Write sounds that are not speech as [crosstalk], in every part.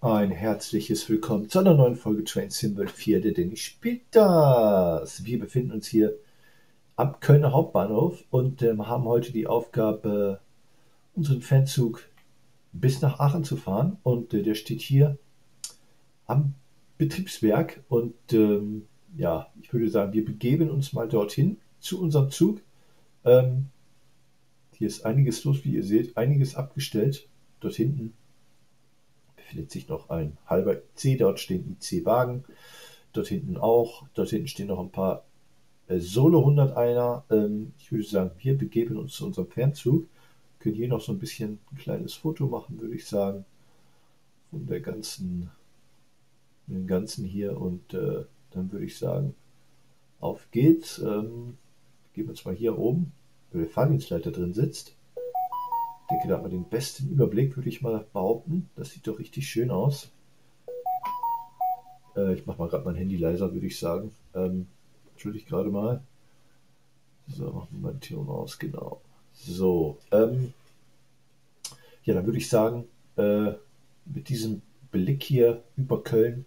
Ein herzliches Willkommen zu einer neuen Folge Train Symbol 4, der Danny spielt das. Wir befinden uns hier am Kölner Hauptbahnhof und ähm, haben heute die Aufgabe, unseren Fernzug bis nach Aachen zu fahren. Und äh, der steht hier am Betriebswerk. Und ähm, ja, ich würde sagen, wir begeben uns mal dorthin zu unserem Zug. Ähm, hier ist einiges los, wie ihr seht, einiges abgestellt. Dort hinten befindet sich noch ein halber IC, dort stehen IC-Wagen, dort hinten auch, dort hinten stehen noch ein paar äh, Solo 101er. Ähm, ich würde sagen, wir begeben uns zu unserem Fernzug, können hier noch so ein bisschen ein kleines Foto machen, würde ich sagen, von der ganzen, dem ganzen hier und äh, dann würde ich sagen, auf geht's. Ähm, gehen wir uns mal hier oben, wo der Fahrdienstleiter drin sitzt. Ich denke, da hat man den besten Überblick, würde ich mal behaupten. Das sieht doch richtig schön aus. Äh, ich mache mal gerade mein Handy leiser, würde ich sagen. Ähm, Entschuldige gerade mal. So, machen wir den Ton aus, genau. So, ähm, ja, dann würde ich sagen, äh, mit diesem Blick hier über Köln,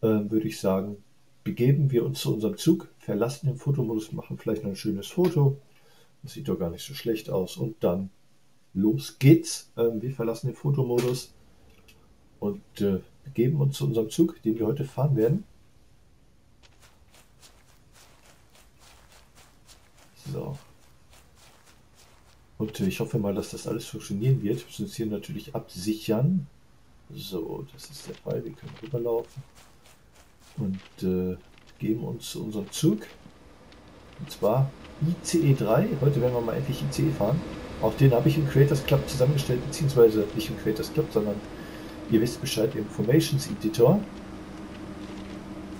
äh, würde ich sagen, begeben wir uns zu unserem Zug, verlassen den Fotomodus, machen vielleicht noch ein schönes Foto. Das sieht doch gar nicht so schlecht aus. Und dann los geht's. Ähm, wir verlassen den Fotomodus und äh, begeben uns zu unserem Zug, den wir heute fahren werden. So. Und äh, ich hoffe mal, dass das alles funktionieren wird. Wir müssen uns hier natürlich absichern. So, das ist der Fall. Wir können rüberlaufen und äh, geben uns zu unserem Zug. Und zwar ICE 3. Heute werden wir mal endlich ICE fahren. Auch den habe ich im Creators Club zusammengestellt, beziehungsweise nicht im Creators Club, sondern ihr wisst Bescheid, im Formations Editor.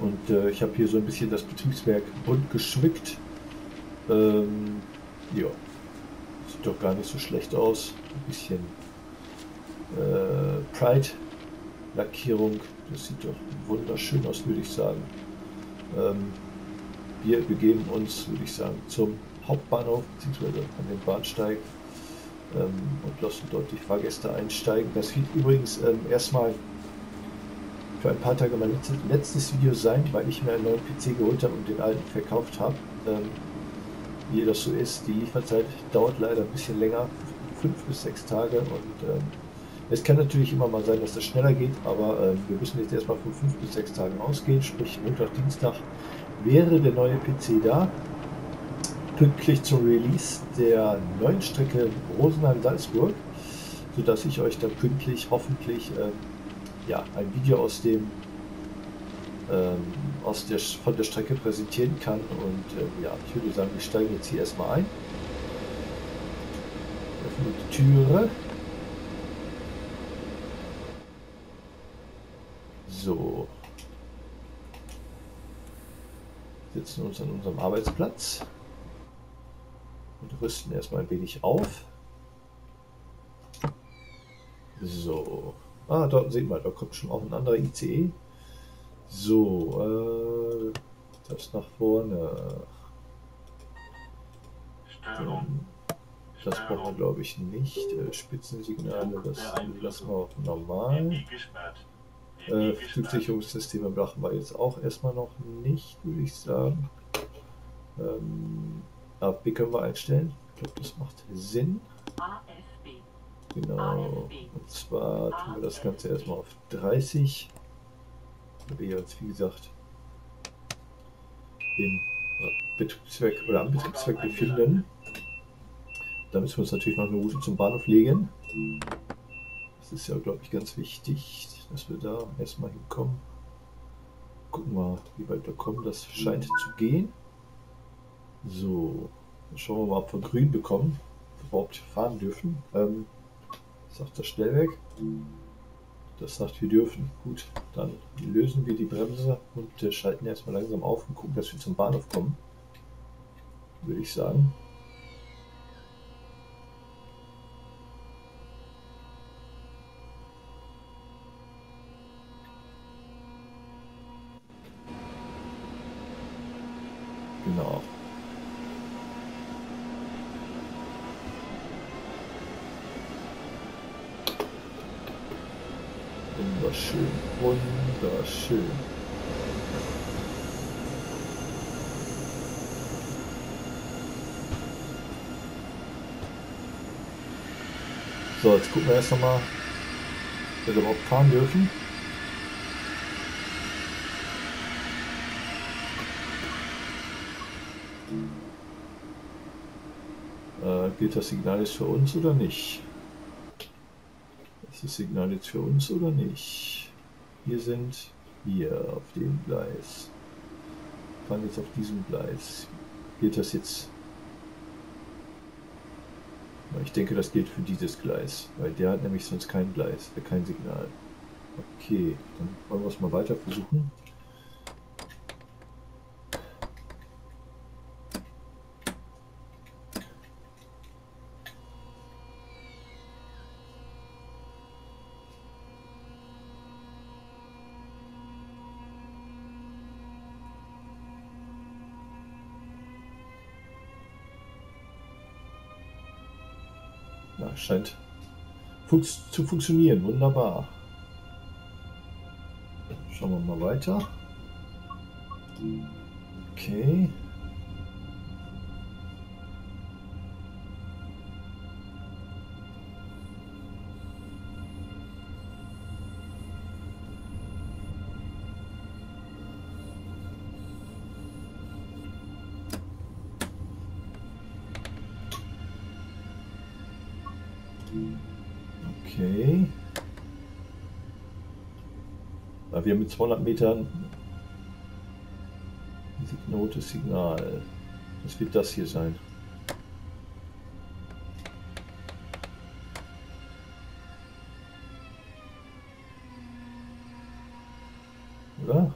Und äh, ich habe hier so ein bisschen das Betriebswerk bunt geschmückt. Ähm, ja, sieht doch gar nicht so schlecht aus. Ein bisschen äh, Pride-Lackierung, das sieht doch wunderschön aus, würde ich sagen. Ähm, wir begeben uns, würde ich sagen, zum Hauptbahnhof bzw. an den Bahnsteig und lassen dort die Fahrgäste einsteigen. Das wird übrigens ähm, erstmal für ein paar Tage mein letztes, Video sein, weil ich mir einen neuen PC geholt habe und den alten verkauft habe. Ähm, wie das so ist, die Lieferzeit dauert leider ein bisschen länger, fünf bis sechs Tage und ähm, es kann natürlich immer mal sein, dass das schneller geht, aber wir müssen jetzt erstmal von fünf bis sechs Tagen ausgehen, sprich Montag, Dienstag wäre der neue PC da pünktlich zum Release der neuen Strecke Rosenheim-Salzburg, sodass ich euch dann pünktlich hoffentlich äh, ja, ein Video aus dem ähm, aus der, von der Strecke präsentieren kann. Und äh, ja, ich würde sagen, wir steigen jetzt hier erstmal ein. Öffnen die Türe. So. Sitzen uns an unserem Arbeitsplatz und rüsten erstmal ein wenig auf. So. Ah, dort sehen wir, da kommt schon auch ein anderer ICE. So, äh, das nach vorne. Das brauchen wir glaube ich nicht. Äh, Spitzensignale, das lassen wir auch normal. Äh, Flugsicherungssysteme brauchen wir jetzt auch erstmal noch nicht, würde ich sagen. Ähm, AFB können wir einstellen. Ich glaube, das macht Sinn. Genau. Und zwar tun wir das Ganze erstmal auf 30. Da wir uns, wie gesagt, im Betriebszweck oder am Betriebszweck befinden. Da müssen wir uns natürlich noch eine Route zum Bahnhof legen. Das ist ja, glaube ich, ganz wichtig, dass wir da erstmal hinkommen. Gucken wir, wie weit wir kommen. Das scheint zu gehen. So, schauen wir mal, ob wir grün bekommen, überhaupt fahren dürfen. Ähm, sagt das Stellwerk. Das sagt, wir dürfen. Gut, dann lösen wir die Bremse und äh, schalten erstmal langsam auf und gucken, dass wir zum Bahnhof kommen. Würde ich sagen. Genau. Wunderschön, wunderschön. So, jetzt gucken wir erst nochmal, ob wir überhaupt fahren dürfen. Äh, gilt das Signal jetzt für uns oder nicht? Das Signal jetzt für uns oder nicht? Wir sind hier auf dem Gleis. Fahren jetzt auf diesem Gleis. Gilt das jetzt ich denke, das gilt für dieses Gleis, weil der hat nämlich sonst kein Gleis, äh, kein Signal. Okay, dann wollen wir es mal weiter versuchen. Scheint zu funktionieren. Wunderbar. Schauen wir mal weiter. Okay. Wir mit 200 Metern Note Signal. Was wird das hier sein? Oder?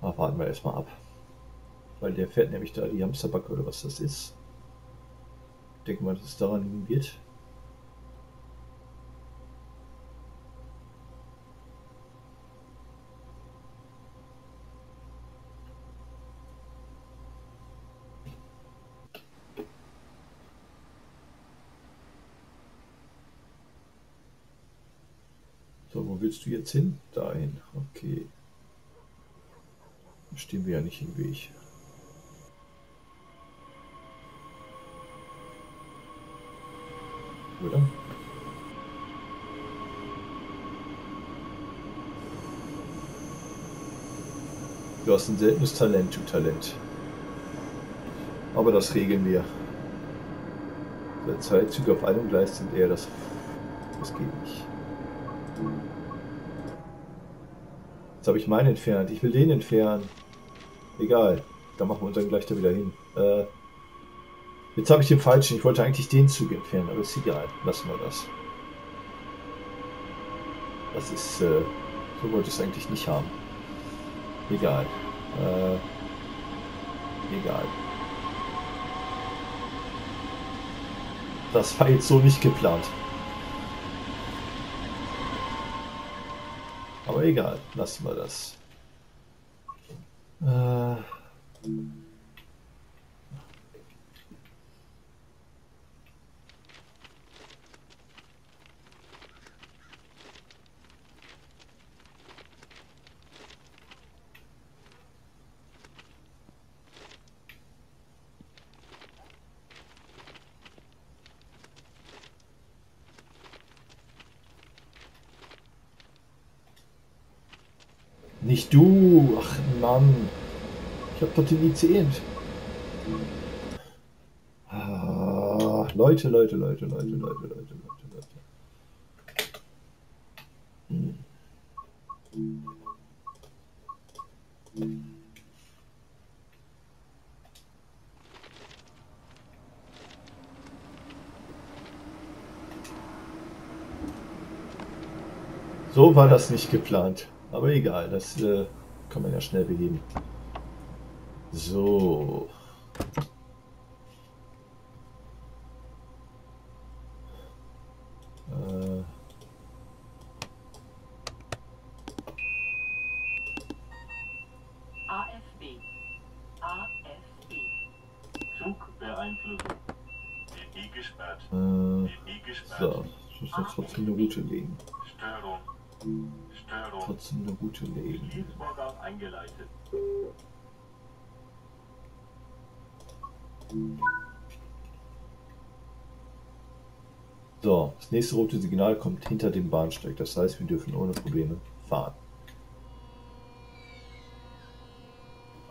Ah, warten wir erstmal ab. Weil der fährt nämlich da die Hamsterbacke oder was das ist denke mal, dass es daran liegen wird. So, wo willst du jetzt hin? Dahin. Okay. Da stehen wir ja nicht im Weg. oder? Du hast ein seltenes Talent, du Talent. Aber das regeln wir. Der zwei Züge auf einem Gleis sind eher das. Das geht nicht. Jetzt habe ich meinen entfernt. Ich will den entfernen. Egal. Da machen wir uns dann gleich da wieder hin. Äh, Jetzt habe ich den falschen. Ich wollte eigentlich den Zug entfernen, aber ist egal. Lassen wir das. Das ist, äh, so wollte ich es eigentlich nicht haben. Egal. Äh, egal. Das war jetzt so nicht geplant. Aber egal, lassen wir das. Äh, Nicht du. Mann. Ich hab doch den ICE. Ah, Leute, Leute, Leute, Leute, Leute, Leute, Leute, Leute. Hm. So war das nicht geplant. Aber egal, das äh, kann man ja schnell beheben. So. Äh. AFB. AFB. Zugbeeinflussung. DB gesperrt. Äh, DB gesperrt. So. Ich muss trotzdem eine Route legen. Störung. Störung. Trotzdem eine Route legen. Betriebsvorgang eingeleitet. So, das nächste rote Signal kommt hinter dem Bahnsteig. Das heißt, wir dürfen ohne Probleme fahren.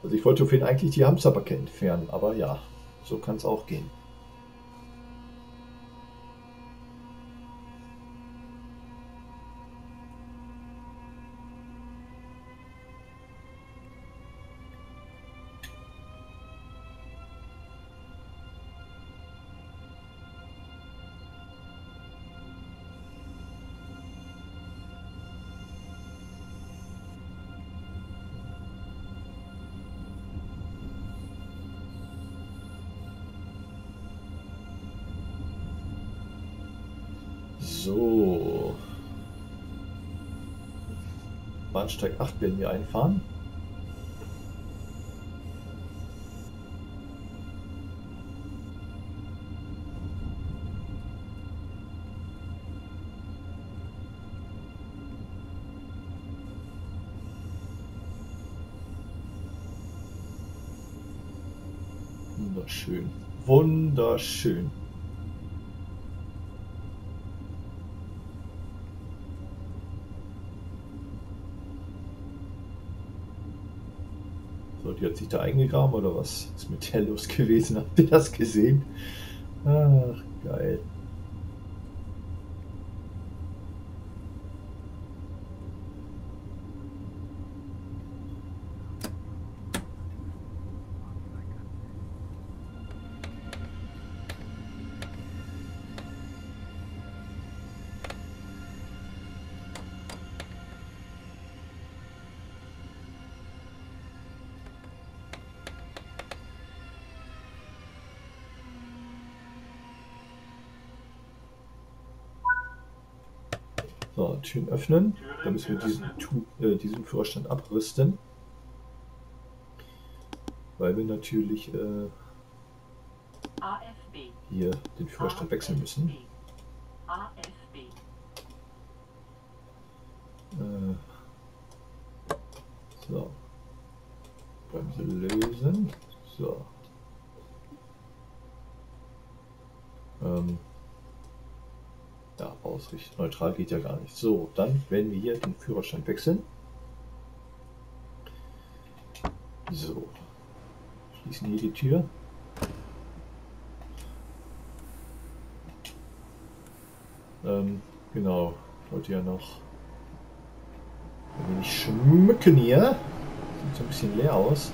Also ich wollte auf jeden Fall eigentlich die Hamsterbacke entfernen, aber ja, so kann es auch gehen. Bahnsteig 8 werden wir einfahren. Wunderschön. Wunderschön. Die hat sich da eingegraben oder was ist mit der [laughs] los gewesen? Habt ihr das gesehen? Ach, geil. So, Türen öffnen. Da müssen wir diesen, äh, diesen Führerstand abrüsten. Weil wir natürlich äh, hier den Führerstand wechseln müssen. AFB. Äh, so. Bremse lösen. So. Ähm, ja, ausrichten. Neutral geht ja gar nicht. So, dann werden wir hier den Führerstand wechseln. So. Schließen hier die Tür. Ähm, genau. Wollte ja noch ein wenig schmücken hier. Sieht so ein bisschen leer aus.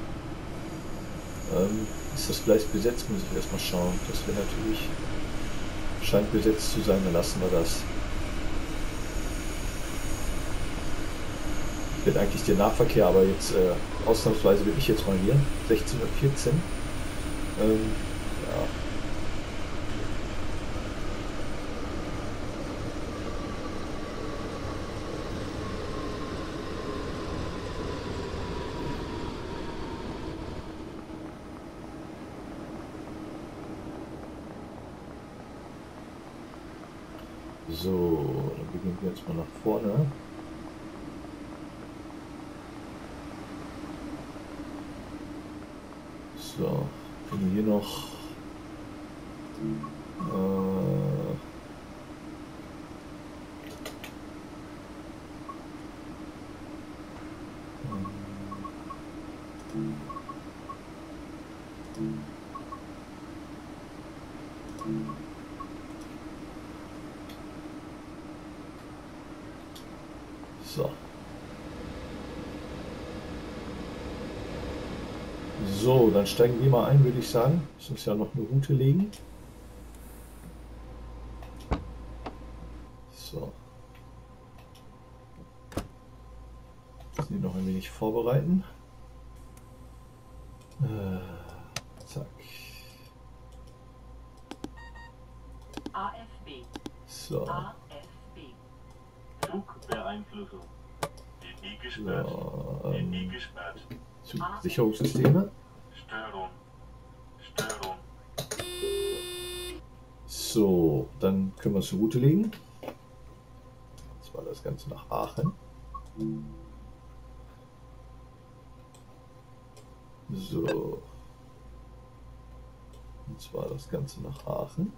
Ähm, ist das Gleis besetzt, muss ich erstmal schauen. Das wäre natürlich. Scheint besetzt zu sein, dann lassen wir das. Bin eigentlich der Nahverkehr, aber jetzt äh, ausnahmsweise bin ich jetzt mal hier. 16.14 Uhr. Ähm, ja. So, dann beginnen wir jetzt mal nach vorne. So, können wir hier noch. Äh, so. So, dann steigen wir mal ein, würde ich sagen. Müssen uns ja noch eine Route legen. So. Sie noch ein wenig vorbereiten. Äh, zack. AFB. So. AFB. Flugbeeinflussung. DB gesperrt. so DB ähm, gesperrt. Sicherungssysteme. So, dann können wir es Route legen. Das war das Ganze nach Aachen. So. Und zwar das Ganze nach Aachen.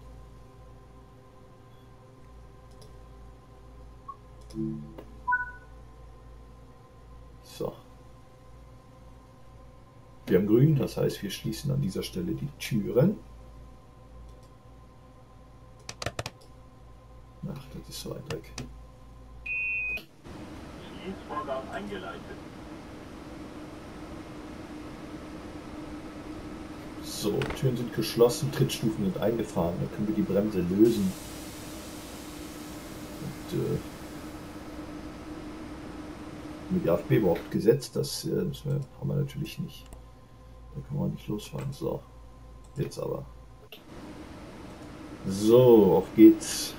So. Wir haben grün, das heißt, wir schließen an dieser Stelle die Türen. Ach, das ist so ein Dreck. Schließvorgang eingeleitet. So, Türen sind geschlossen, Trittstufen sind eingefahren. Dann können wir die Bremse lösen. Und, äh, mit die AFB überhaupt gesetzt, das äh, haben wir natürlich nicht. Da können wir nicht losfahren. So, jetzt aber. So, auf geht's.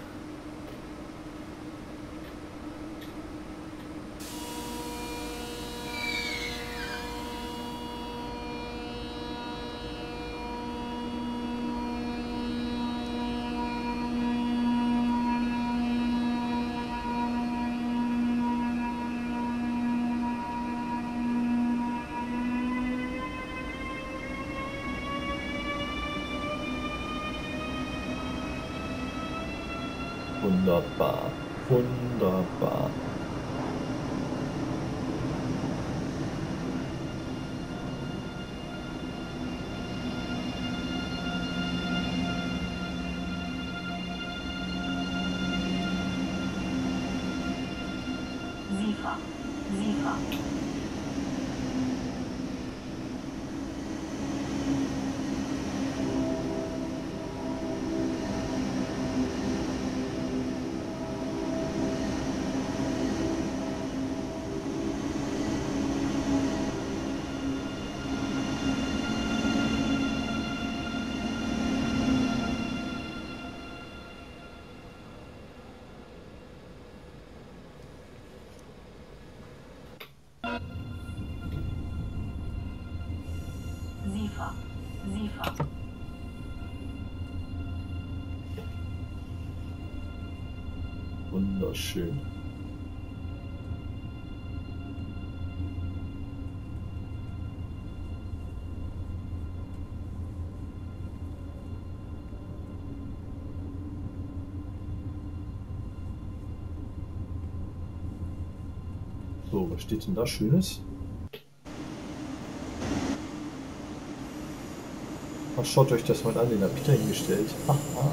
いい。Wunderschön. So, was steht denn da Schönes? Ach, schaut euch das mal an, den hat Peter hingestellt. Haha,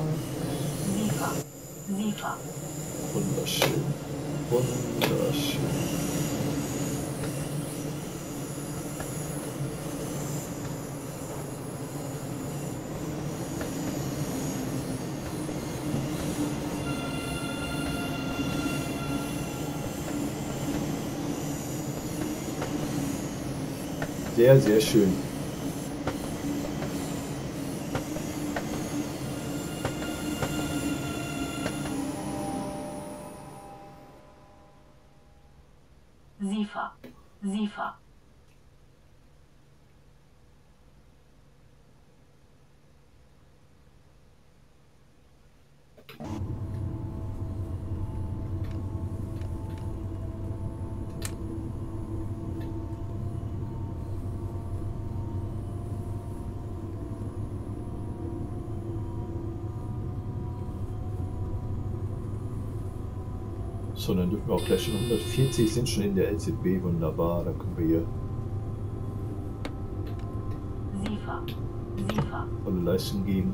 SIFA, SIFA, wunderschön. Wunderschön. Sehr, sehr schön. So, dann dürfen wir auch gleich schon 140 sind schon in der LZB. Wunderbar, dann können wir hier SIFA, SIFA, volle Leistung geben.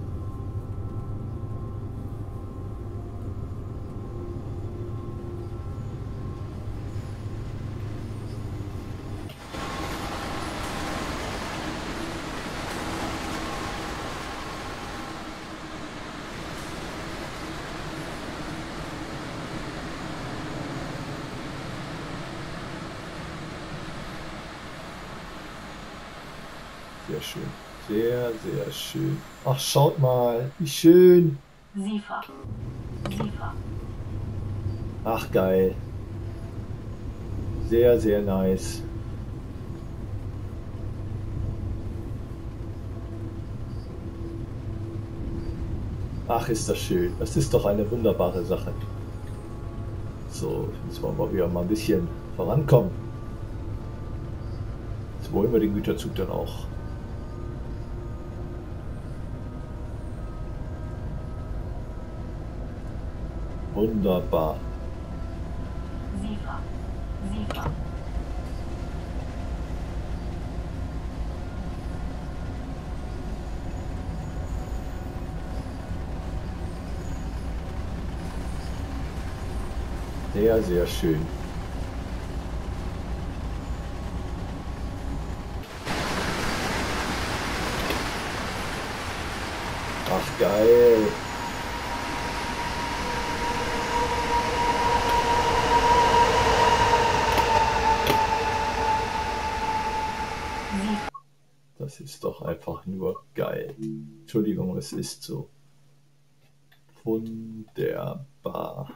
Sehr schön. Sehr, sehr schön. Ach, schaut mal, wie schön. SIFA, SIFA, Ach, geil. Sehr, sehr nice. Ach, ist das schön. Das ist doch eine wunderbare Sache. So, jetzt wollen wir wieder mal ein bisschen vorankommen. Jetzt wollen wir den Güterzug dann auch. Wunderbar. Sehr, sehr schön. Ach, geil. SIFA. Das ist doch einfach nur geil. Entschuldigung, es ist so. Wunderbar.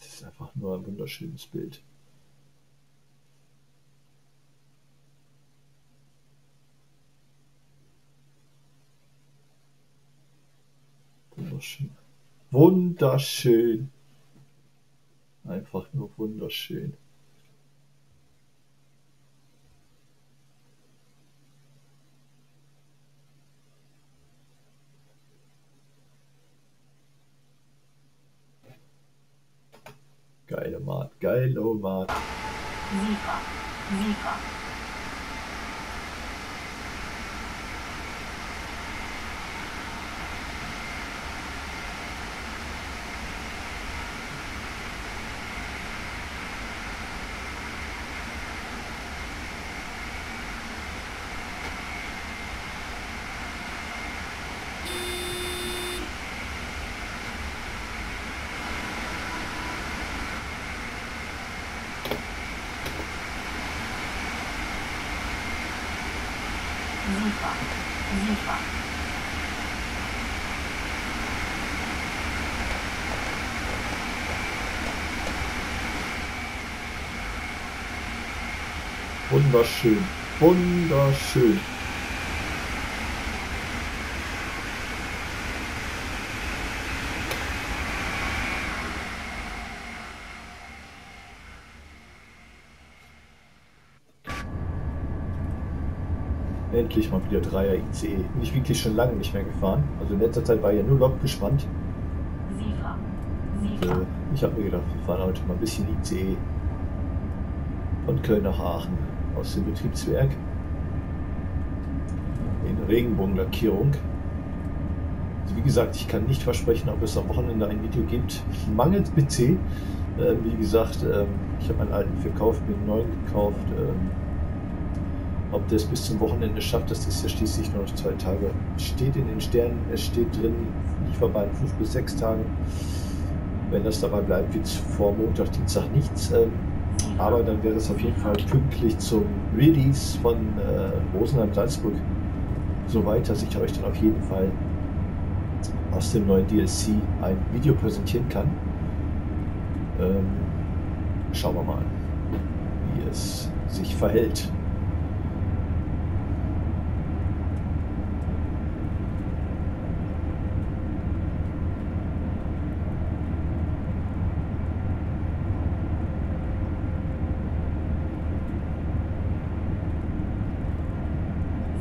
Es ist einfach nur ein wunderschönes Bild. Wunderschön. Wunderschön. Einfach nur wunderschön. Geile Mat, geile Mat. SIFA. SIFA. Wunderschön, wunderschön. Endlich mal wieder Dreier ICE. Bin ich wirklich schon lange nicht mehr gefahren. Also in letzter Zeit war ich ja nur Lok gespannt. Und, äh, ich habe mir gedacht, wir fahren heute mal ein bisschen ICE von Köln nach Aachen aus dem Betriebswerk in Regenbogenlackierung. Also wie gesagt, ich kann nicht versprechen, ob es am Wochenende ein Video gibt. Mangels PC. Äh, wie gesagt, ähm, ich habe einen alten verkauft, mir einen neuen gekauft. Ähm, ob das bis zum Wochenende schafft, das ist ja schließlich nur noch zwei Tage. Steht in den Sternen, es steht drin, lieferbar in fünf bis sechs Tagen. Wenn das dabei bleibt, wird es vor Montag, Dienstag nichts. Aber dann wäre es auf jeden Fall pünktlich zum Release von äh, Rosenheim-Salzburg so weit, dass ich euch dann auf jeden Fall aus dem neuen DLC ein Video präsentieren kann. Ähm, schauen wir mal, wie es sich verhält.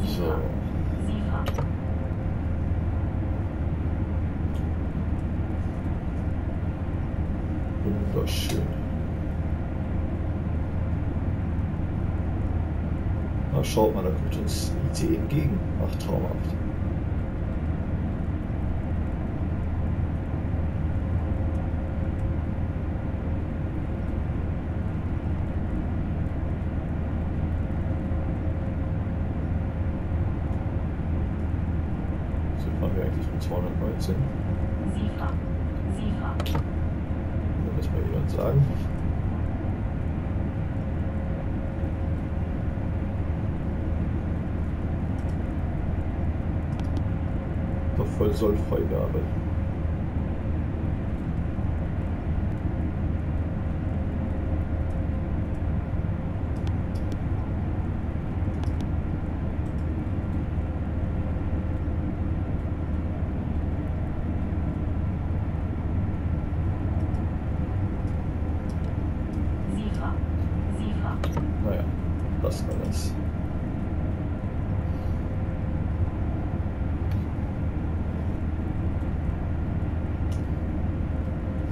So. SIFA. Wunderschön. Na, schaut mal, da kommt uns ICE entgegen. Ach, traumhaft. So fahren wir eigentlich mit 219. SIFA. SIFA. Kann das mal jemand sagen? Doch voll Sollfreigabe.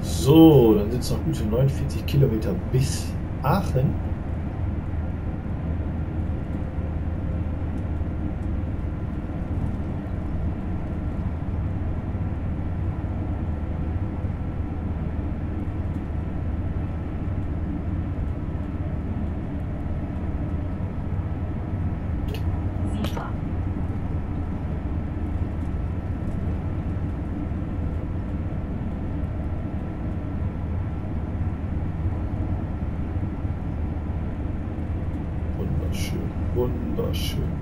So, dann sind es noch gute 49 Kilometer bis Aachen. Siefer. Wunderschön, wunderschön.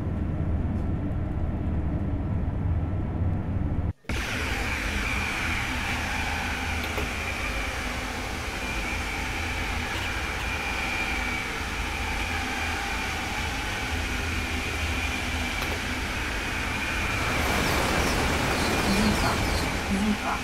Siefer. Siefer.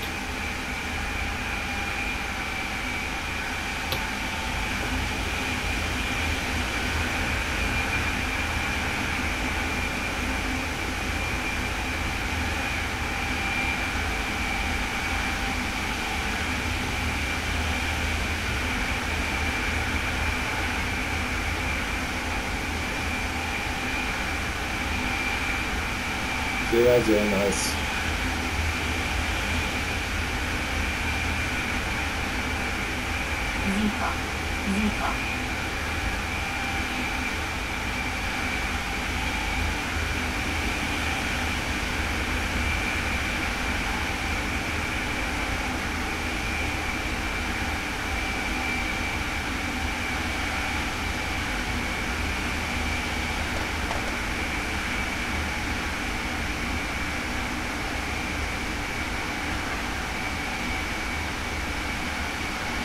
Sehr, sehr nice. Siefer. Siefer.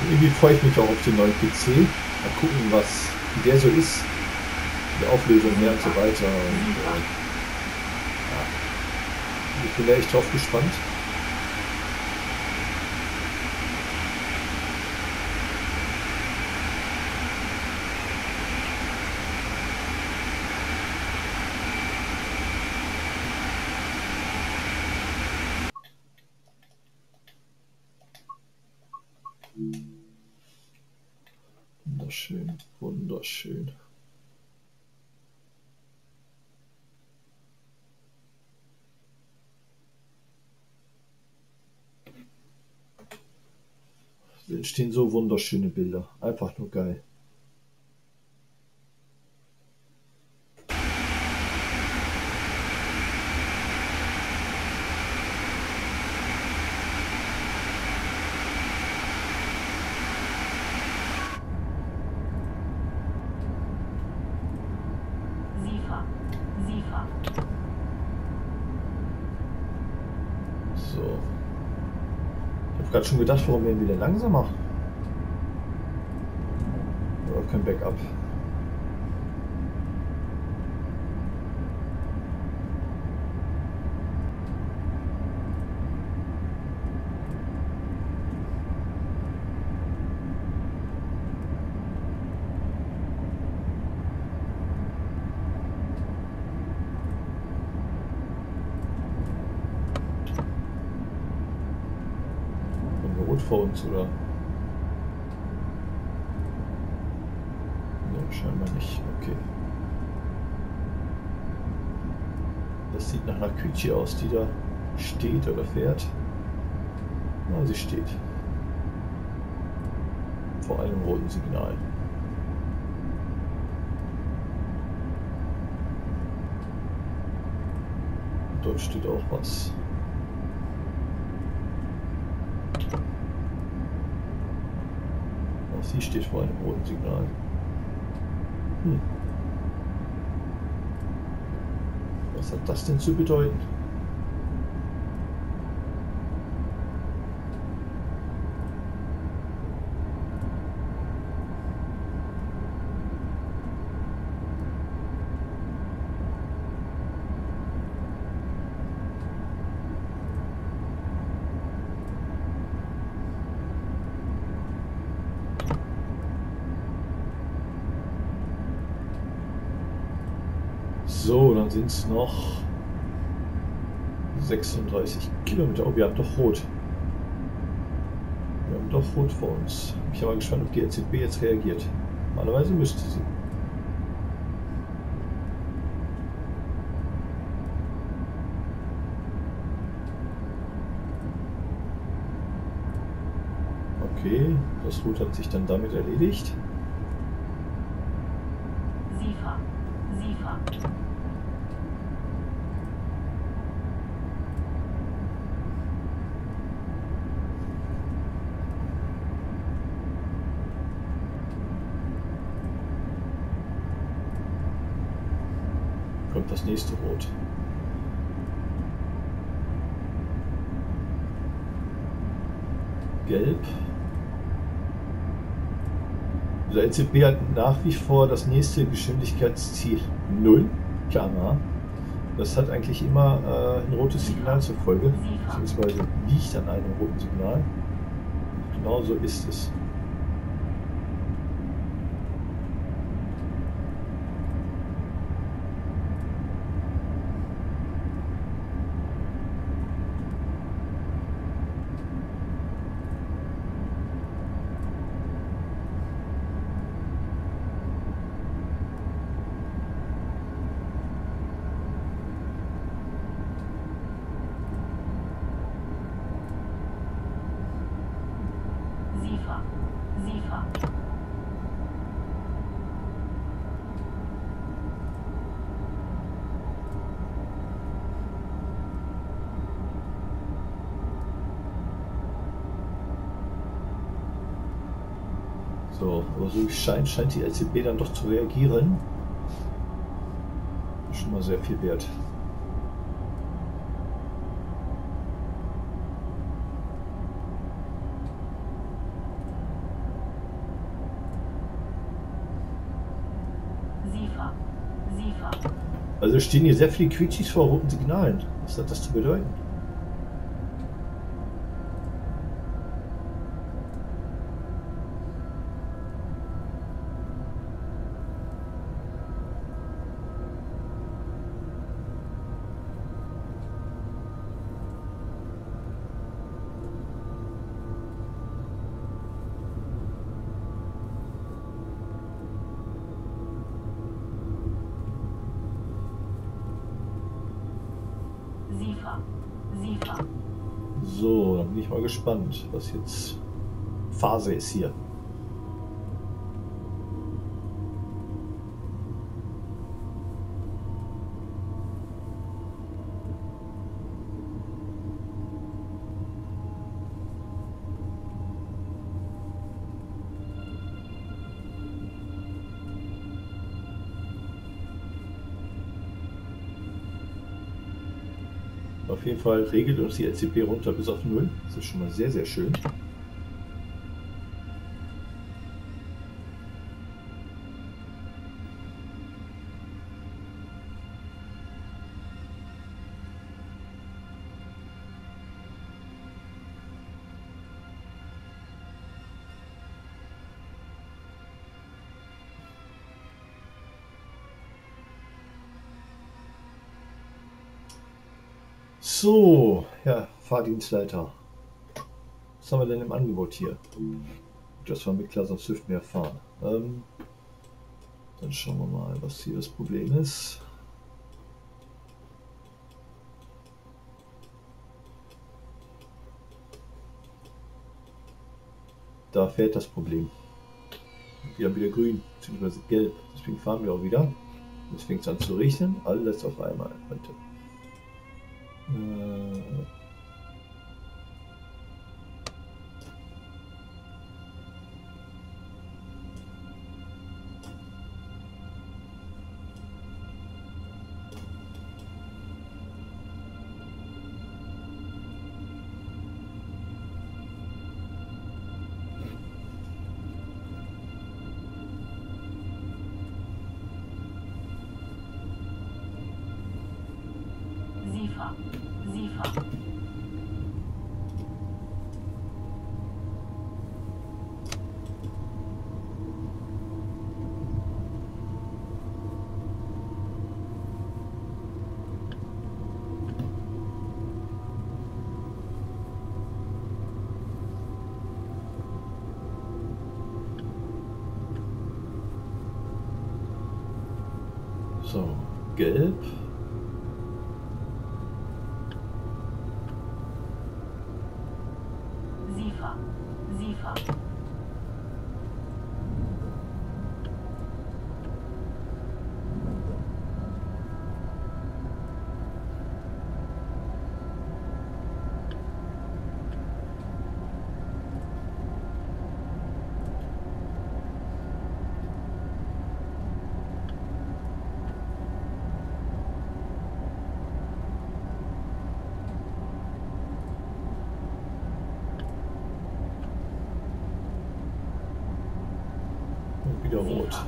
Irgendwie freue ich mich auch auf den neuen PC. Mal gucken, was der so ist. Die Auflösung her und so weiter. Und, äh, ja. Ich bin da echt drauf gespannt. Wunderschön, wunderschön. Es entstehen so wunderschöne Bilder. Einfach nur geil. Siefer. Siefer. So. Ich habe gerade schon gedacht, warum werden wir denn langsamer? Aber kein Backup. Uns, oder? Ne, scheinbar nicht. Okay. Das sieht nach einer Quietschi aus, die da steht oder fährt. Na, sie steht. Vor einem roten Signal. Dort steht auch was. Auch sie steht vor einem roten Signal. Hm. Was hat das denn zu bedeuten? So, dann sind es noch 36 Kilometer. Oh, wir haben doch rot. Wir haben doch rot vor uns. Ich bin mal gespannt, ob die LZB jetzt reagiert. Normalerweise müsste sie. Okay, das Rot hat sich dann damit erledigt. SIFA. SIFA. Kommt das nächste Rot. Gelb. LCB hat nach wie vor das nächste Geschwindigkeitsziel 0 km/h. Das hat eigentlich immer äh, ein rotes Signal zur Folge, beziehungsweise liegt an einem roten Signal. Genau so ist es. SIFA. SIFA. So, aber so wie es scheint, scheint die LCB dann doch zu reagieren. Schon mal sehr viel wert. Also stehen hier sehr viele Quietschis vor roten Signalen. Was hat das zu bedeuten? SIFA. SIFA. So, dann bin ich mal gespannt, was jetzt Phase ist hier. Auf jeden Fall regelt uns die LCP runter bis auf 0. Das ist schon mal sehr, sehr schön. So, ja, Fahrdienstleiter. Was haben wir denn im Angebot hier? Das war mit Class of Swift mehr fahren. Ähm, dann schauen wir mal, was hier das Problem ist. Da fährt das Problem. Wir haben wieder grün, beziehungsweise gelb. Deswegen fahren wir auch wieder. Jetzt fängt es an zu regnen. Alles auf einmal heute. Äh, wieder rot.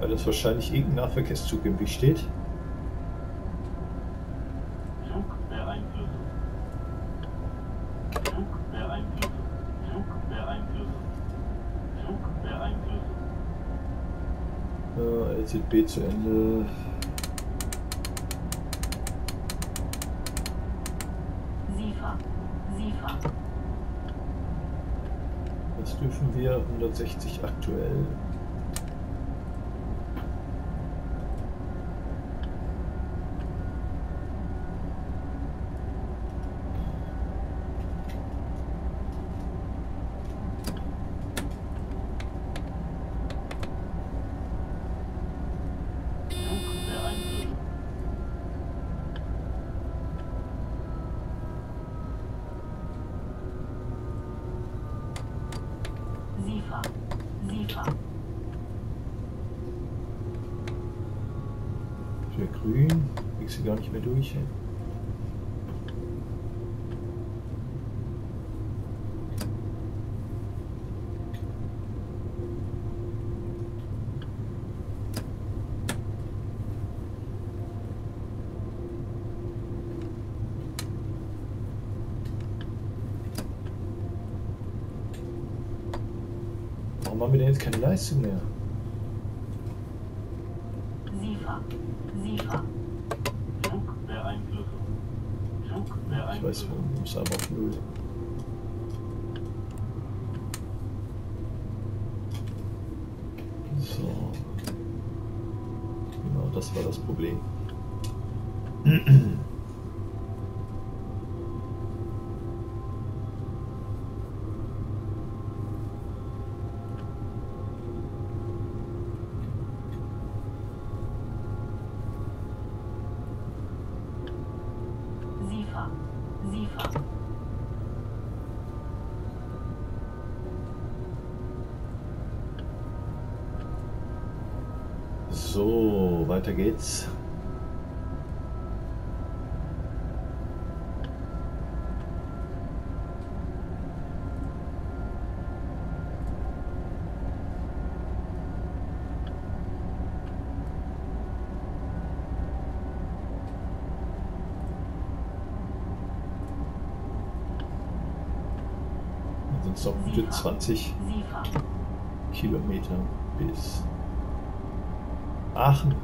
Weil das wahrscheinlich irgendein Nahverkehrszug im Weg steht. Flugbeeinflussung. Flugbeeinflussung. Flugbeeinflussung. Flugbeeinflussung. Zu Ende. SIFA. Was dürfen wir? 160 aktuell. Flugbeeinflussung. SIFA. SIFA. Für grün. Nicht mehr durch. ey. Warum haben wir denn jetzt keine Leistung mehr? SIFA. SIFA. Flugbeeinflussung. Ich weiß Flugbeeinflussung. warum. Ist einfach null. So. Genau, das war das Problem. So, weiter geht's. Sind es noch gute 20 SIFA. Kilometer bis Aachen.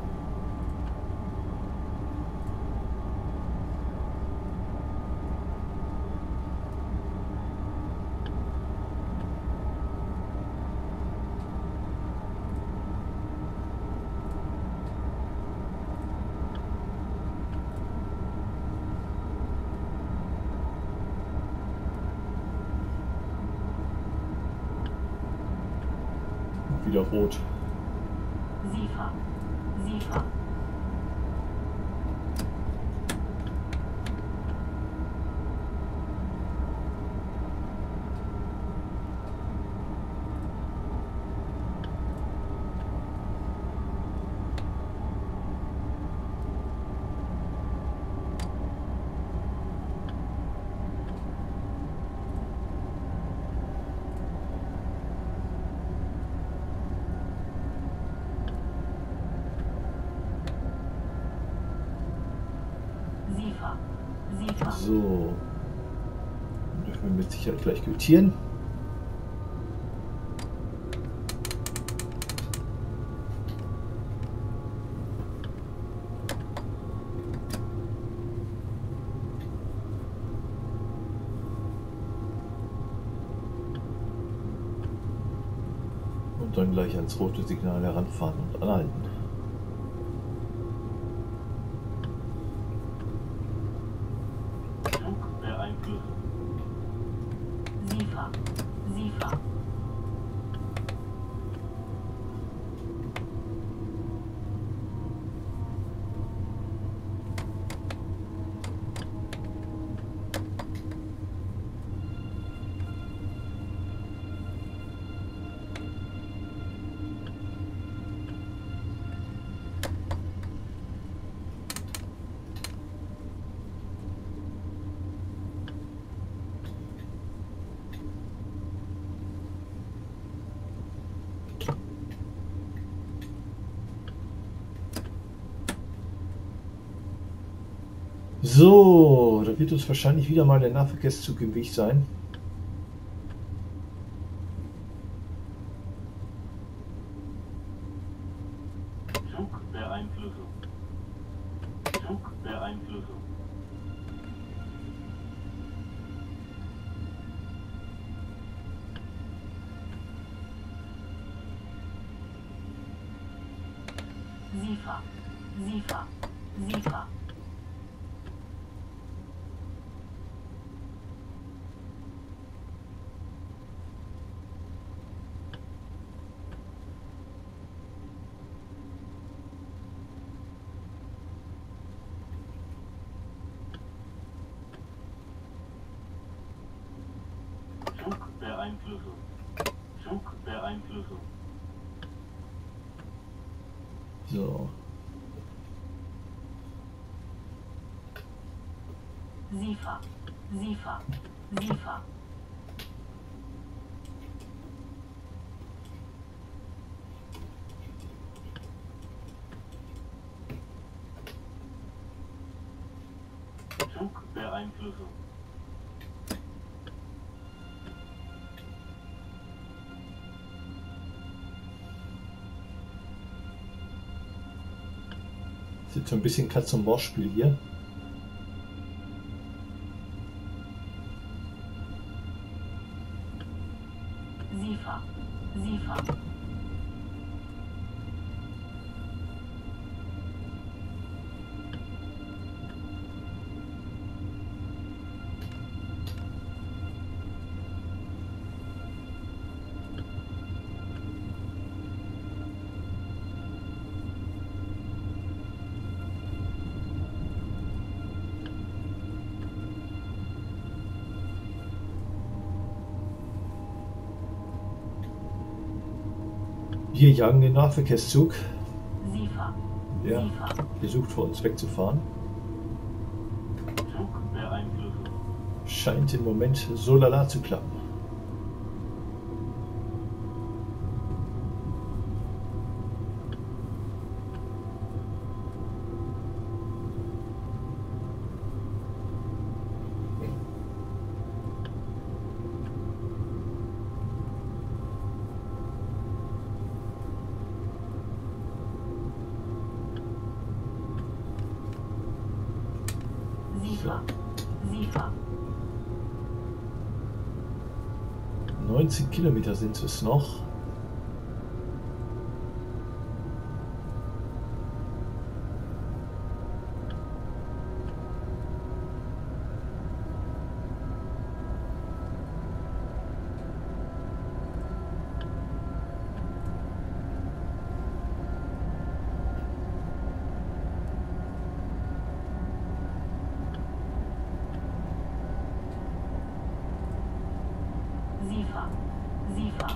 sortieren. Und dann gleich ans rote Signal heranfahren und anhalten. So, da wird uns wahrscheinlich wieder mal der Nahverkehrszug im Weg sein. So ein bisschen Katz- und Maus-Spiel hier. Wir jagen den Nahverkehrszug. SIFA. Der SIFA. versucht vor uns wegzufahren. Scheint im Moment so lala zu klappen. Kilometer sind es noch. SIFA. SIFA.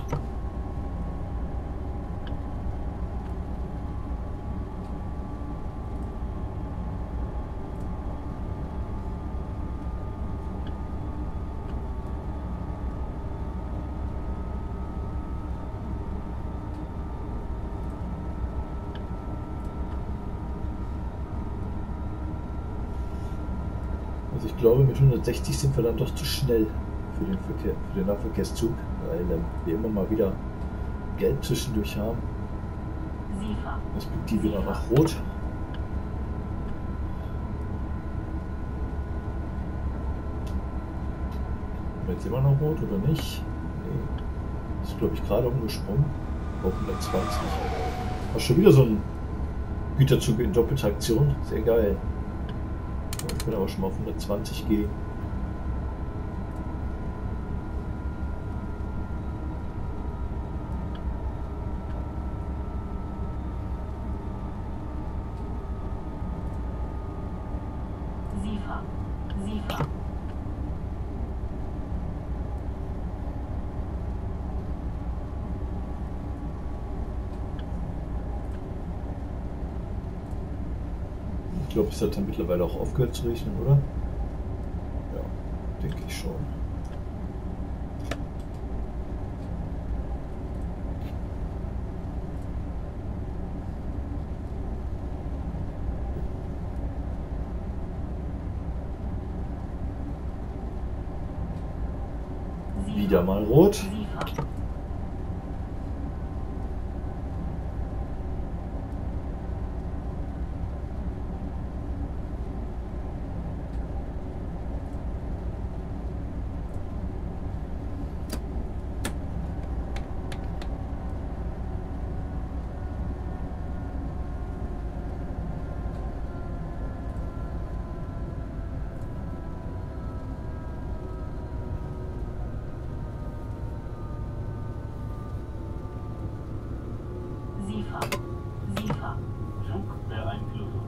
Also ich glaube, mit 160 sind wir dann doch zu schnell für den, Verkehr, für den Nahverkehrszug, weil ähm, wir immer mal wieder Gelb zwischendurch haben, SIFA. respektive dann nach Rot. Jetzt immer noch Rot oder nicht? Nee. Ist glaube ich gerade umgesprungen. Auf 120. War schon wieder so ein Güterzug in Doppeltraktion. Sehr geil. Ich kann aber schon mal auf 120 gehen. SIFA. SIFA. Ich glaube, es hat dann mittlerweile auch aufgehört zu regnen, oder? Ja, denke ich schon. SIFA. Wieder mal rot. SIFA. SIFA. SIFA. Zugbeeinflussung.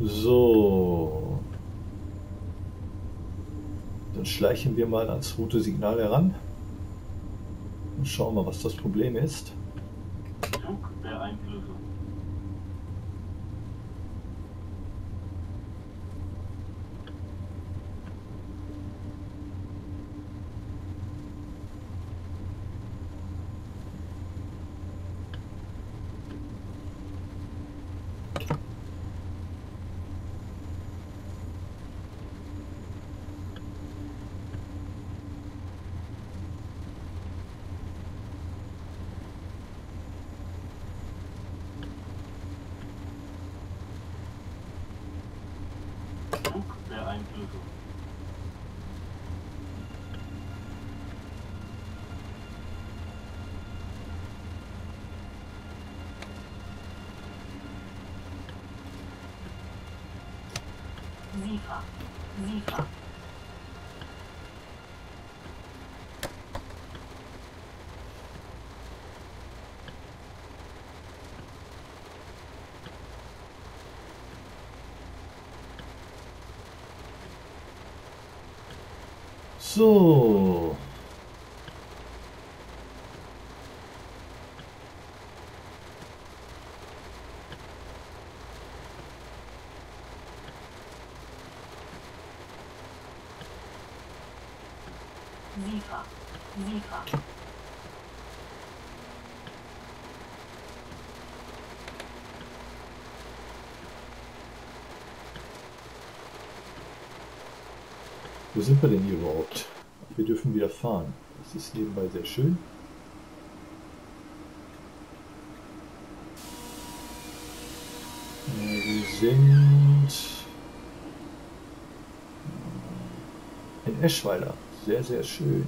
So. Dann schleichen wir mal ans rote Signal heran. Und schauen mal, was das Problem ist. Zugbeeinflussung. Zugbeeinflussung. So. Sicher. Sicher. Wo sind wir denn hier überhaupt? Wir dürfen wieder fahren. Das ist nebenbei sehr schön. Wir sind in Eschweiler. Sehr, sehr schön.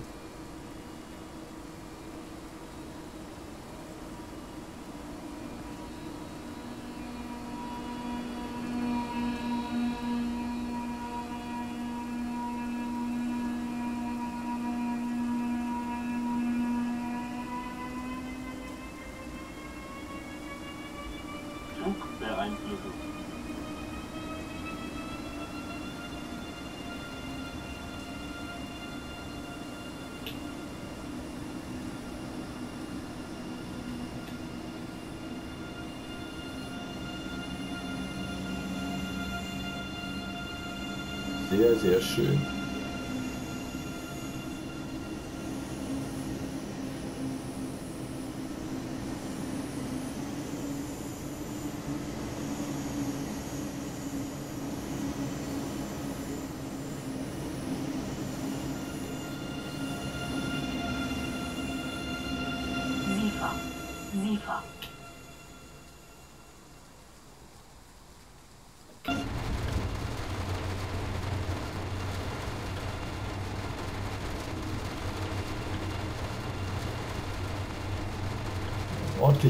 Sehr, sehr schön.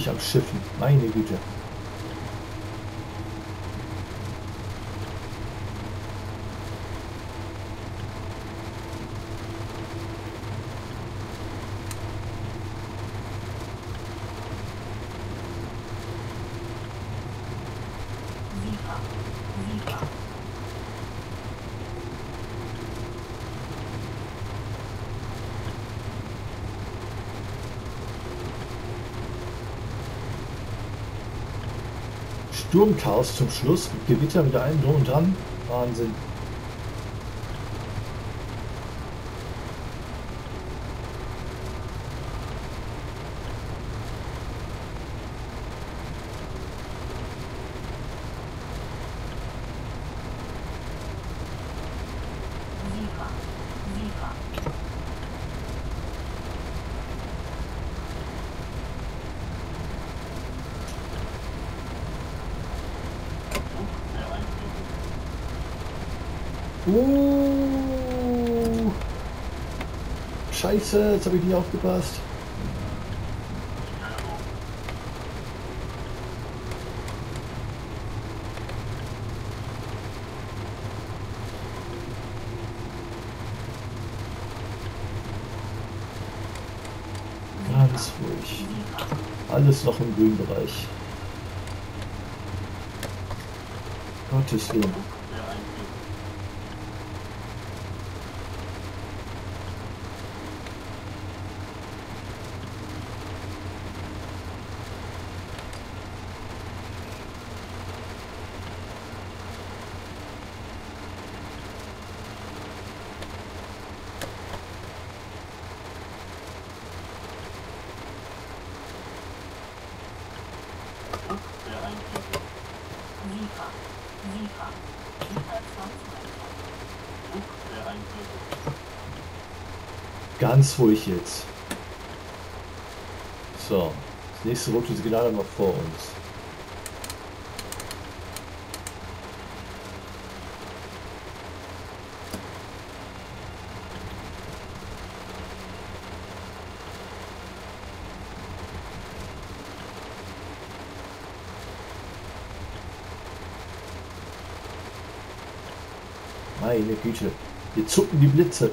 Ordentlich am Schiffen. Meine Güte. Sturmchaos zum Schluss. Gewitter mit allem drum und dran. Wahnsinn. Scheiße, jetzt habe ich nicht aufgepasst. Ganz ruhig. Alles noch im grünen Bereich. Gottes Willen. Flugbeeinflussung. Flugbeeinflussung. SIFA, SIFA, Überzwangsleiter, Flugbeeinflussung. Ganz ruhig jetzt. So, das nächste rote Signal haben wir vor uns. Meine Güte, hier zucken die Blitze.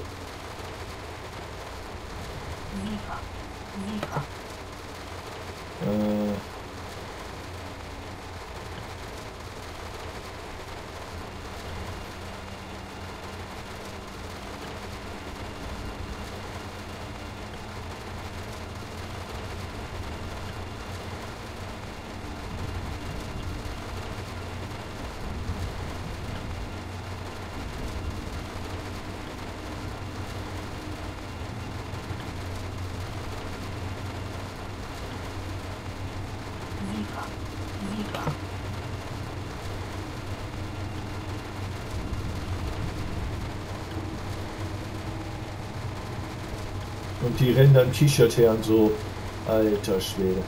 Die rennen da im T-Shirt her und so. Alter Schwede.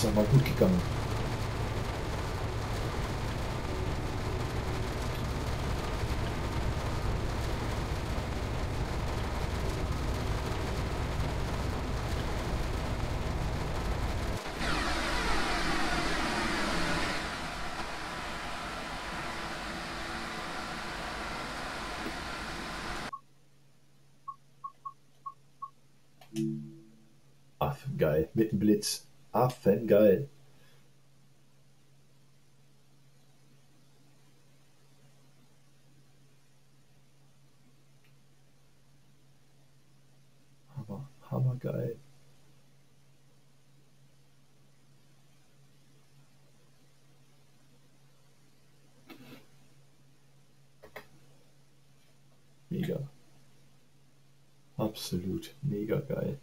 Alles nochmal gut gegangen. Affengeil, mit dem Blitz. Ah, Affengeil. Hammer, hammergeil. Mega. Absolut mega geil.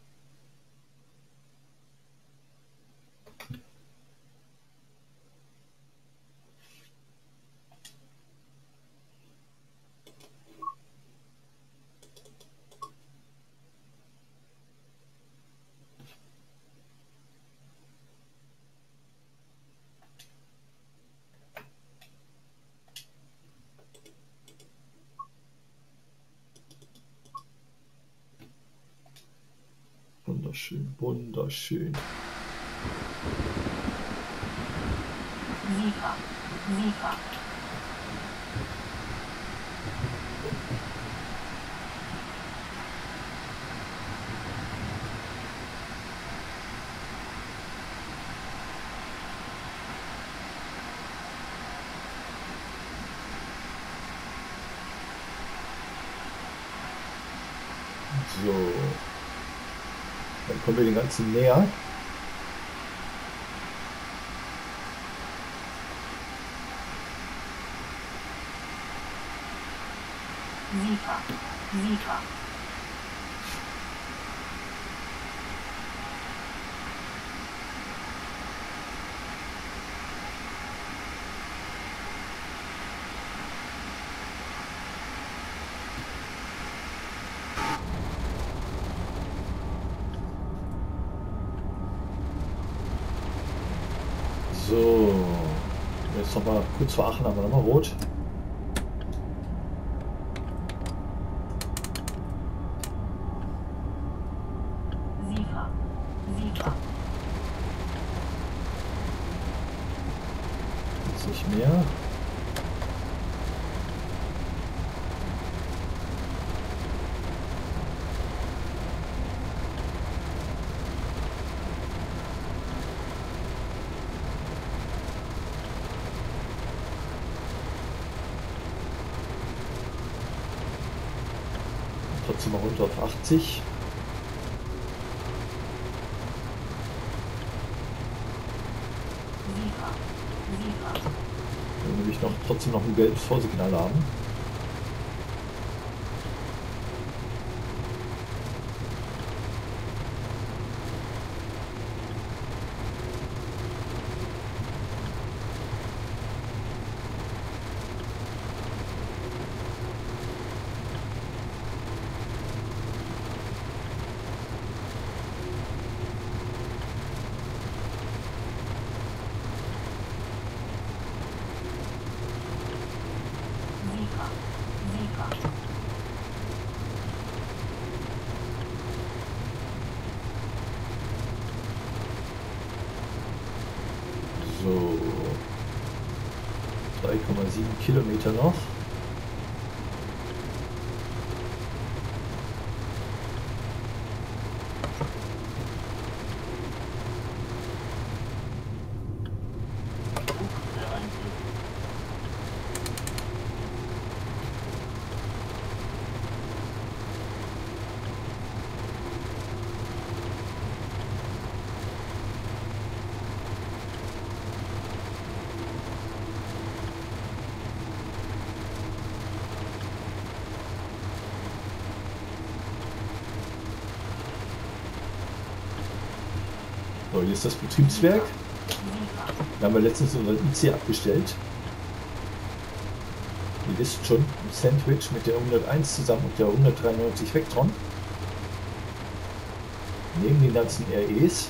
Wunderschön. Sieger, Sieger, So. Wir den ganzen näher. Sieger, Sieger, So. Jetzt noch mal kurz vor Aachen haben wir nochmal rot. 60. Dann will ich noch trotzdem noch ein gelbes Vorsignal haben. Hier ist das Betriebswerk. Da haben wir letztens unseren IC abgestellt. Ihr wisst schon, ein Sandwich mit der 101 zusammen und der 193 Vectron. Neben den ganzen REs.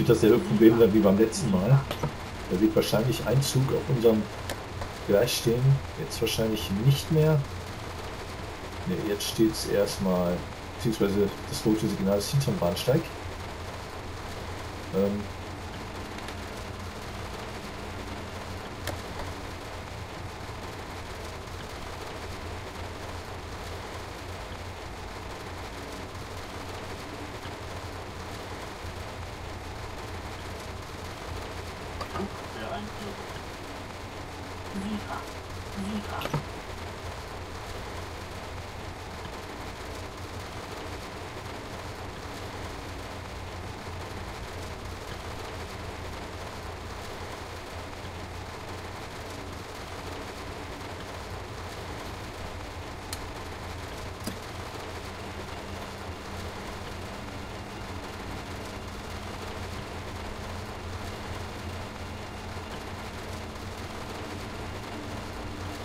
Wird dasselbe Problem sein wie beim letzten Mal. Da wird wahrscheinlich ein Zug auf unserem Gleis stehen. Jetzt wahrscheinlich nicht mehr. Ne, jetzt steht es erstmal, beziehungsweise das rote Signal ist hinterm Bahnsteig. Ähm, Druck beeinflussen. Sieger, SIFA.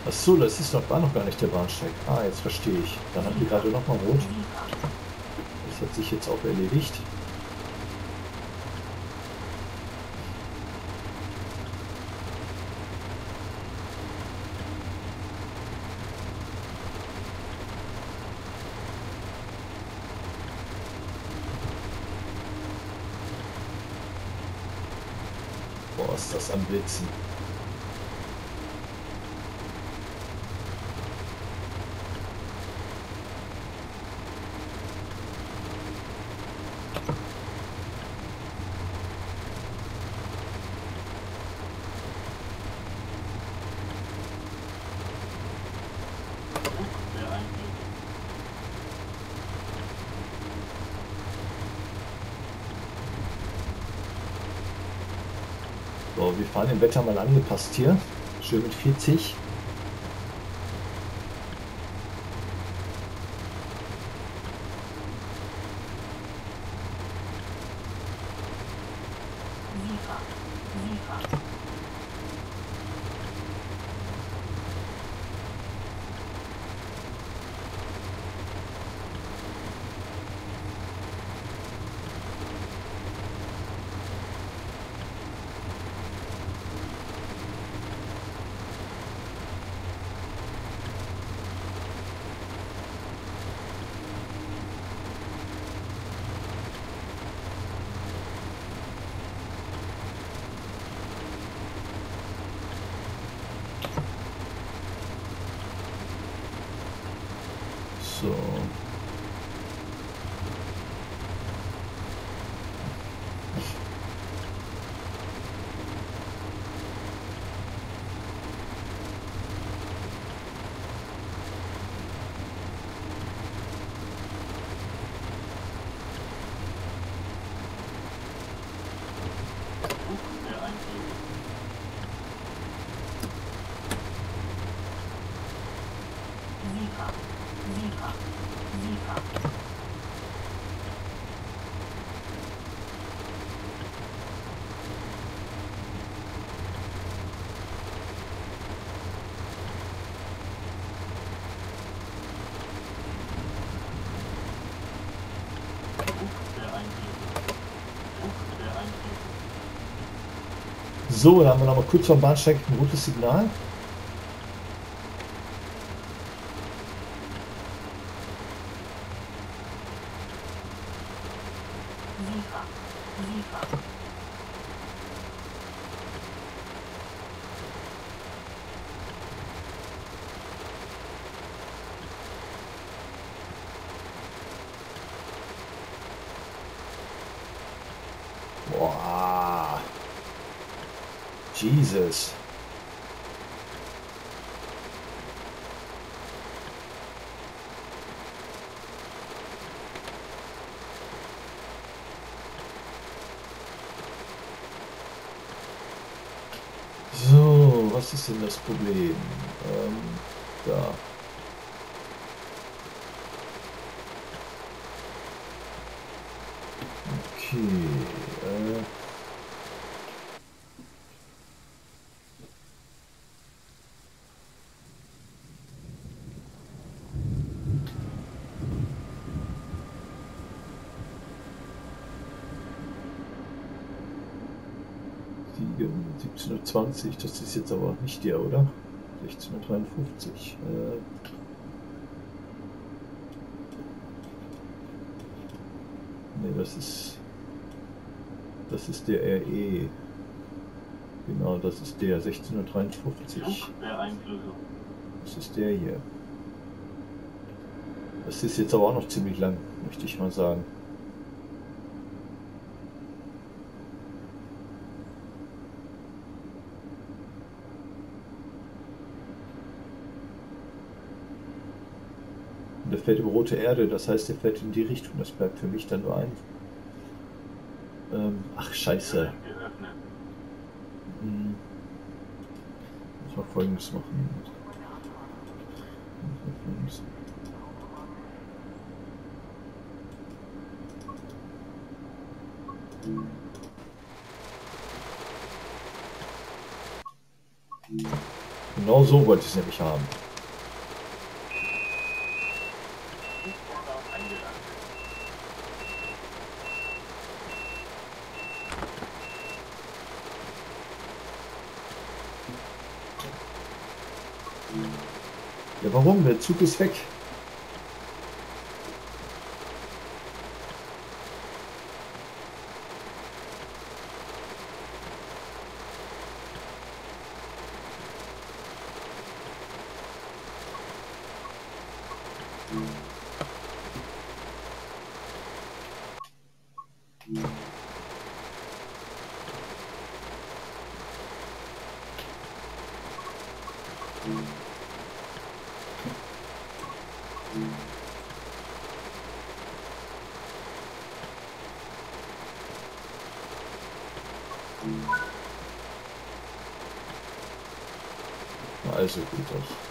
Ach so, das ist noch, war noch gar nicht der Bahnsteig. Ah, jetzt verstehe ich. Dann haben die gerade noch mal rot. Das hat sich jetzt auch erledigt. Boah, ist das am Blitzen. So, wir fahren im Wetter mal angepasst hier. Schön mit 40. So, da haben wir noch mal kurz vom Bahnsteig ein rotes Signal. Jesus. So, was ist denn das Problem? Ähm, da. Okay. Äh, Siegen 1720, das ist jetzt aber nicht der, oder? 1653. Äh, ne, das ist. Das ist der RE. Genau, das ist der 1653. Zug der Eingriffe. Das ist der hier. Das ist jetzt aber auch noch ziemlich lang, möchte ich mal sagen. Fährt über rote Erde, das heißt, der fährt in die Richtung. Das bleibt für mich dann nur ein. Ähm, ach, scheiße. Hm. Muss mal folgendes machen. Muss mal folgendes- Genau so wollte ich es nämlich haben. Zugvorgang eingeleitet. Ja, warum? Der Zug ist weg. Also gut aus.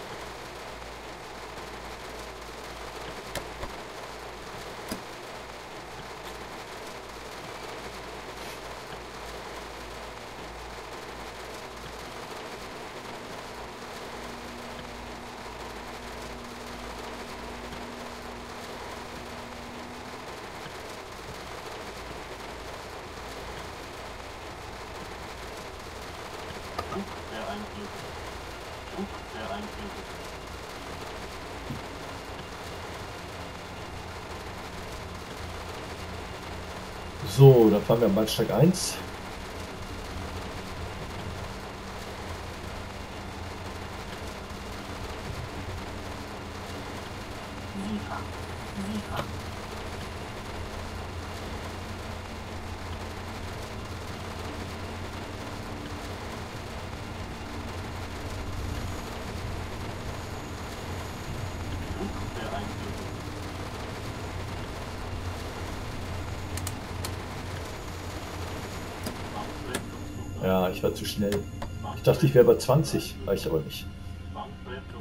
So, dann fahren wir am Bahnsteig 1. Liefer. Liefer. Zug der Einflüsse. Bahnsteig zum Zug. Ja, ich war zu schnell. Ich dachte, ich wäre bei 20, war ich aber nicht.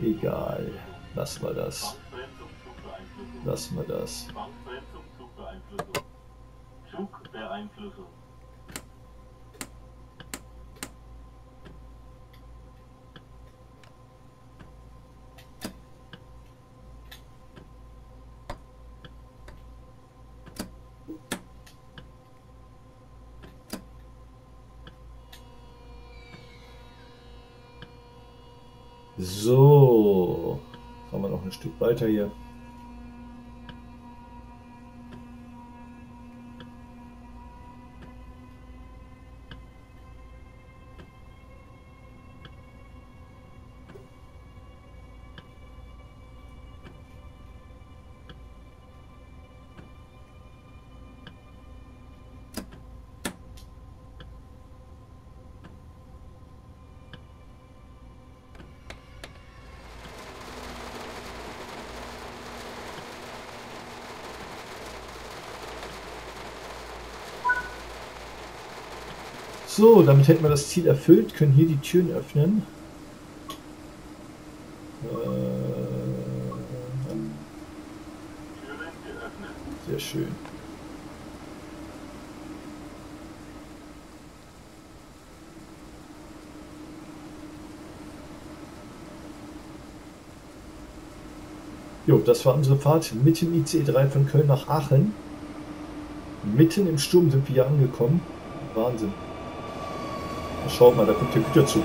Egal. Lassen wir das. Lassen wir das. Bahnsteig zum Zugbeeinflussung. Zug der Einflüsse. So. Fahren wir noch ein Stück weiter hier. So, damit hätten wir das Ziel erfüllt, können hier die Türen öffnen. Äh, sehr schön. Jo, das war unsere Fahrt mit dem ICE 3 von Köln nach Aachen. Mitten im Sturm sind wir hier angekommen. Wahnsinn. Schaut mal, da kommt der Güterzug.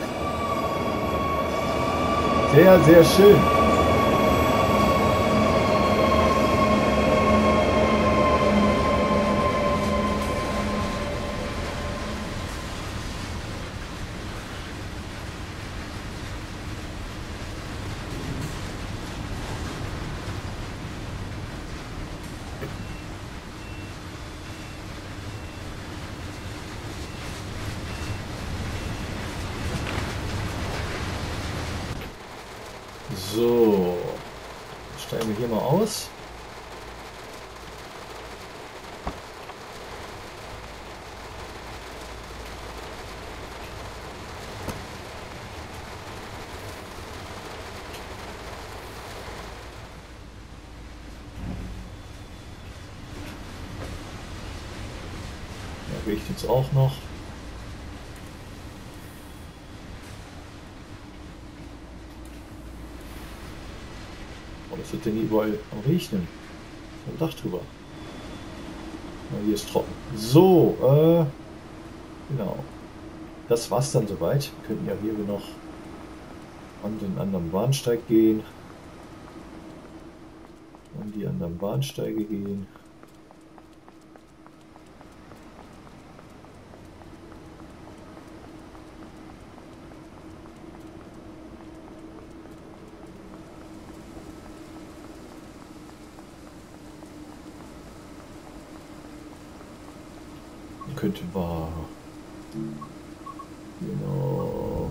Sehr, sehr schön. So. Steigen wir hier mal aus. Da riecht jetzt auch noch. Aber es wird denn überall am Regnen. Ein Dach drüber. Na, hier ist trocken. So, äh, genau. Das war's dann soweit. Wir könnten ja hier noch an den anderen Bahnsteig gehen. An die anderen Bahnsteige gehen. Wir hier noch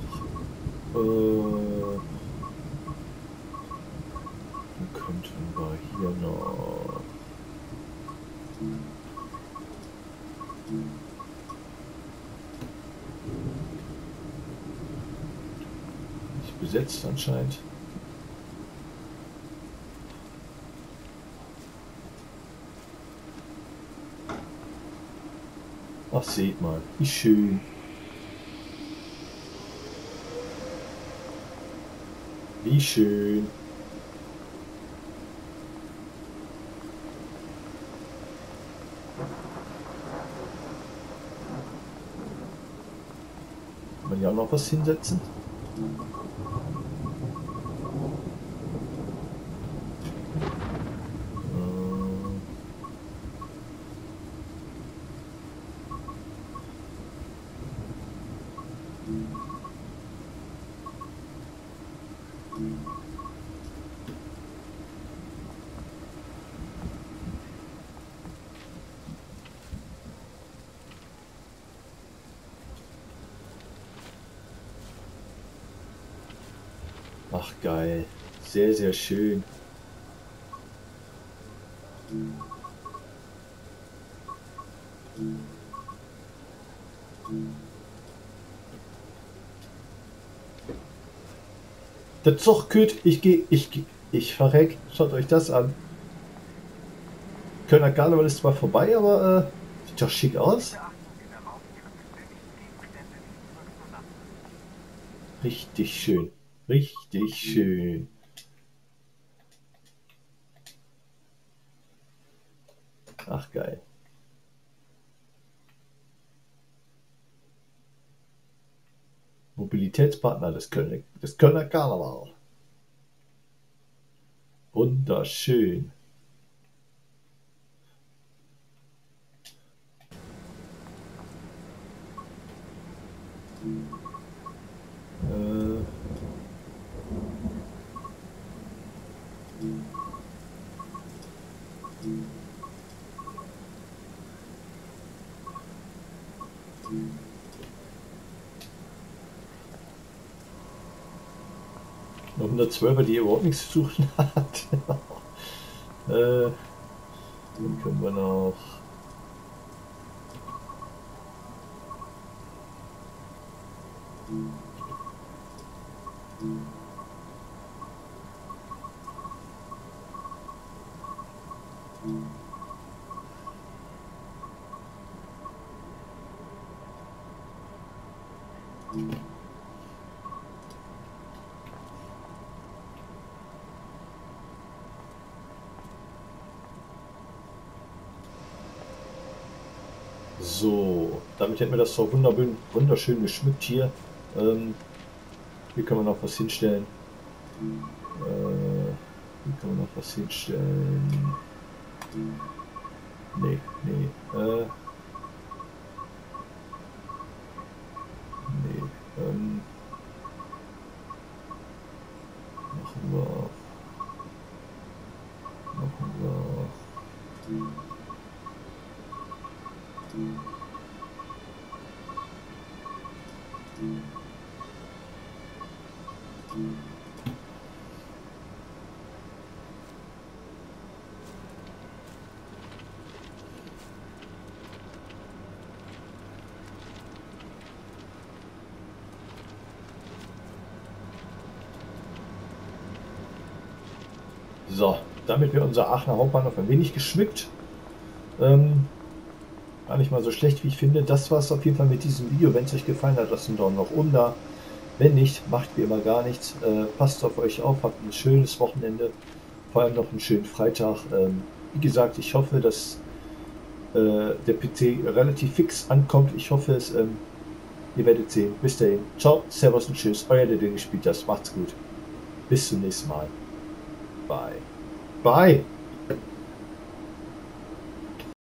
äh, könnten wir hier noch. Nicht besetzt anscheinend. Ach, seht mal, wie schön. Wie schön. Kann man ja auch noch was hinsetzen? Ähm, Ach geil. Sehr, sehr schön. Der Zug kühlt, ich gehe, ich ich verreck. Schaut euch das an. Kölner Karneval ist zwar vorbei, aber äh, sieht doch schick aus. Richtig schön. Richtig schön. Ach geil. Mobilitätspartner des Kölner, des Kölner Karneval. Wunderschön. Äh, Eine 112er, die überhaupt nichts zu suchen hat. [laughs] äh, den können wir noch. So, damit hätten wir das so wunderschön, wunderschön geschmückt hier. Ähm, hier können wir noch was hinstellen. Äh, hier können wir noch was hinstellen. Nee, nee. Äh, nee. Ähm, machen wir. Machen wir. So, damit wird unser Aachener Hauptbahnhof ein wenig geschmückt. Ähm, gar nicht mal so schlecht, wie ich finde. Das war es auf jeden Fall mit diesem Video. Wenn es euch gefallen hat, lasst einen Daumen nach oben da. Wenn nicht, macht wie immer gar nichts. Äh, passt auf euch auf, habt ein schönes Wochenende. Vor allem noch einen schönen Freitag. Ähm, wie gesagt, ich hoffe, dass äh, der PC relativ fix ankommt. Ich hoffe es. Ähm, ihr werdet sehen. Bis dahin. Ciao, Servus und Tschüss. Euer der Dinge spielt das. Macht's gut. Bis zum nächsten Mal. Bye. Bye.